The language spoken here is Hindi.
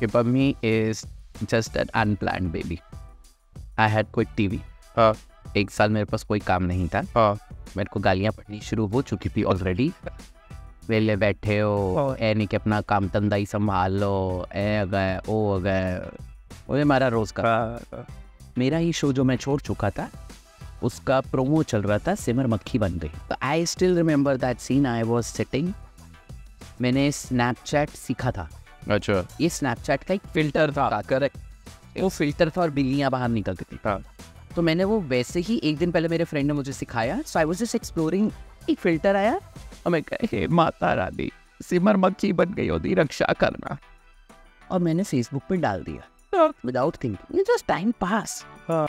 Hipami is just an unplanned baby. I had quit TV. हाँ एक साल मेरे पास कोई काम नहीं था। हाँ मेरे को गालियाँ पड़नी शुरू हो चुकी थी ऑलरेडी वेले बैठे हो ए नहीं कि अपना काम धंधा ही संभाल लो ए अगए ओ अगए वो हमारा रोज का। हाँ, मेरा ही शो जो मैं छोड़ चुका था उसका प्रोमो चल रहा था सिमर मक्खी बन गई। तो I still remember that scene I was sitting मैंने स्नैपचैट सीखा था। अच्छा। ये स्नैपचैट का एक फ़िल्टर था करेक्ट वो फ़िल्टर था और बिल्लियाँ बाहर निकलती थी। हाँ। तो मैंने वो वैसे ही एक दिन पहले मेरे फ्रेंड ने मुझे सिखाया so I was just exploring एक फ़िल्टर आया। और मैं कहे माता रानी सिमर मक्खी बन गई होती रक्षा करना। और मैंने फेसबुक पे डाल दिया। Without thinking just time pass हाँ।